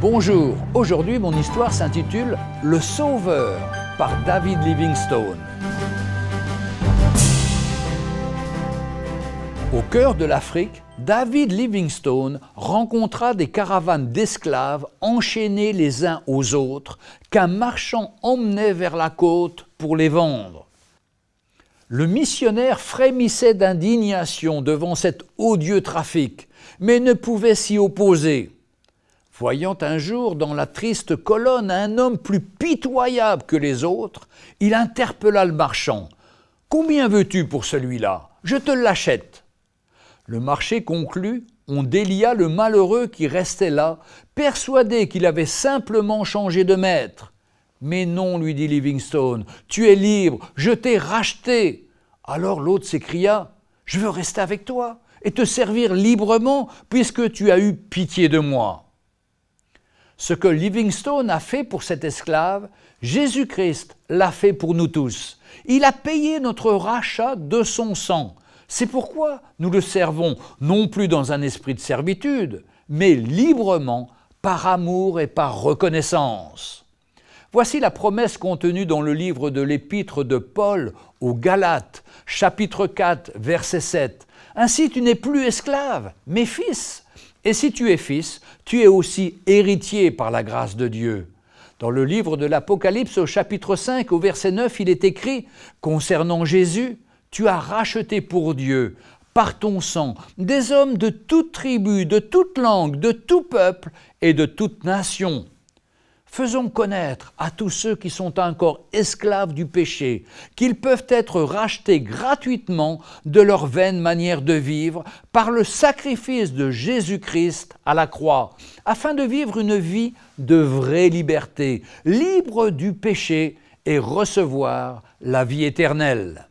Bonjour, aujourd'hui mon histoire s'intitule Le Sauveur par David Livingstone. Au cœur de l'Afrique, David Livingstone rencontra des caravanes d'esclaves enchaînés les uns aux autres qu'un marchand emmenait vers la côte pour les vendre. Le missionnaire frémissait d'indignation devant cet odieux trafic, mais ne pouvait s'y opposer. Voyant un jour dans la triste colonne un homme plus pitoyable que les autres, il interpella le marchand. Combien veux-tu pour celui-là? Je te l'achète. Le marché conclu, on délia le malheureux qui restait là, persuadé qu'il avait simplement changé de maître. Mais non, lui dit Livingstone, tu es libre, je t'ai racheté. Alors l'autre s'écria, je veux rester avec toi et te servir librement puisque tu as eu pitié de moi. Ce que Livingstone a fait pour cet esclave, Jésus-Christ l'a fait pour nous tous. Il a payé notre rachat de son sang. C'est pourquoi nous le servons non plus dans un esprit de servitude, mais librement, par amour et par reconnaissance. Voici la promesse contenue dans le livre de l'épître de Paul aux Galates, chapitre 4, verset 7. Ainsi tu n'es plus esclave, mais fils. Et si tu es fils, tu es aussi héritier par la grâce de Dieu. Dans le livre de l'Apocalypse au chapitre 5 au verset 9, il est écrit, concernant Jésus, tu as racheté pour Dieu, par ton sang, des hommes de toute tribu, de toute langue, de tout peuple et de toute nation. Faisons connaître à tous ceux qui sont encore esclaves du péché qu'ils peuvent être rachetés gratuitement de leur vaine manière de vivre par le sacrifice de Jésus-Christ à la croix, afin de vivre une vie de vraie liberté, libre du péché et recevoir la vie éternelle.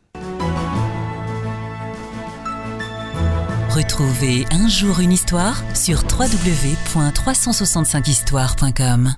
Retrouvez un jour une histoire sur www.365histoire.com.